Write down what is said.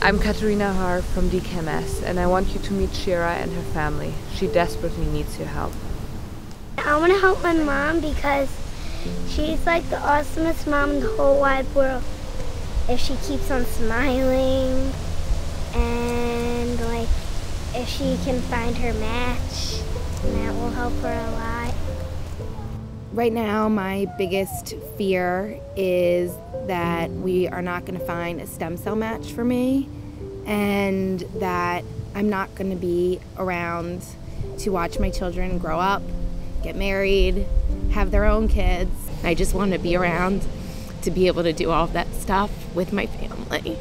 I'm Katarina Haar from DKMS, and I want you to meet Shira and her family. She desperately needs your help. I want to help my mom because she's like the awesomest mom in the whole wide world. If she keeps on smiling and like if she can find her match, that will help her a lot. Right now, my biggest fear is that we are not going to find a stem cell match for me and that I'm not going to be around to watch my children grow up, get married, have their own kids. I just want to be around to be able to do all of that stuff with my family.